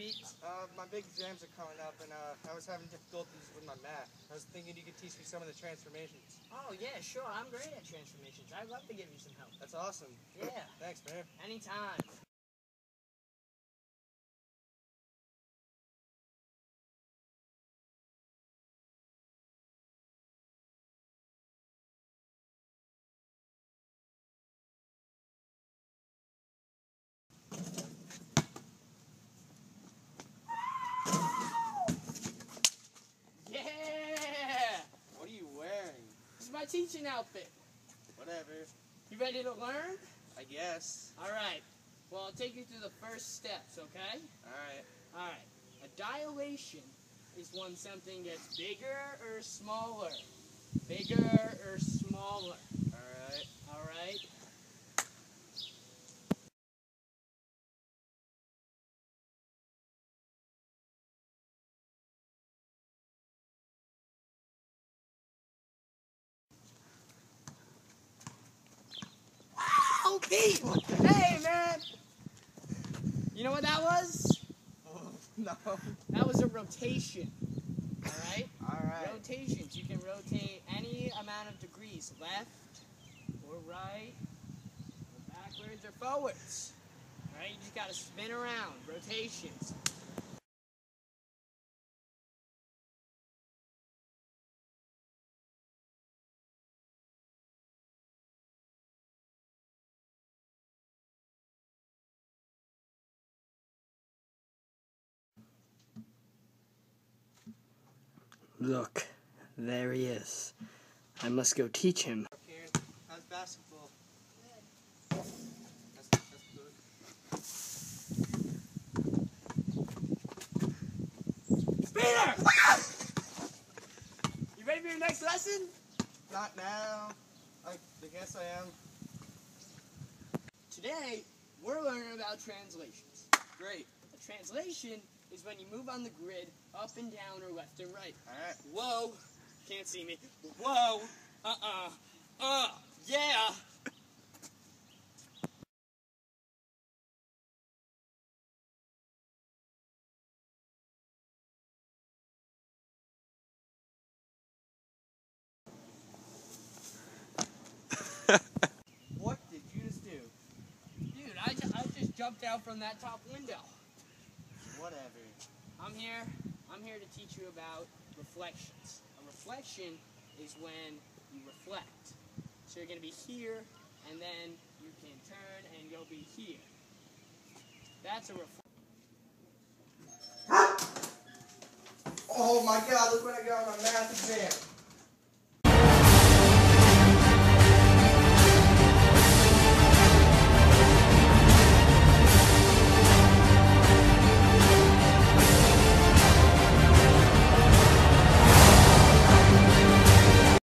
Uh, my big exams are coming up, and uh, I was having difficulties with my math. I was thinking you could teach me some of the transformations. Oh, yeah, sure. I'm great at transformations. I'd love to give you some help. That's awesome. Yeah, Thanks, man. anytime. Yeah! What are you wearing? This is my teaching outfit. Whatever. You ready to learn? I guess. All right. Well, I'll take you through the first steps, okay? All right. All right. A dilation is when something gets bigger or smaller. Bigger or smaller. All right. All right. Hey, man! You know what that was? Oh, no. That was a rotation. All right? All right. Rotations. You can rotate any amount of degrees, left or right, or backwards or forwards. All right? You just gotta spin around. Rotations. Look, there he is. I must go teach him. Karen, how's basketball? That's, that's good. Peter! You ready for your next lesson? Not now. I, I guess I am. Today, we're learning about translations. Great. A translation is when you move on the grid up and down or left and right. All right. Whoa. Can't see me. Whoa. Uh-uh. Uh. Yeah. What did you just do? Dude, I, ju- I just jumped out from that top window. Whatever. I'm here. I'm here to teach you about reflections. A reflection is when you reflect. So you're going to be here, and then you can turn, and you'll be here. That's a reflection. Oh my god, look what I got on my math exam.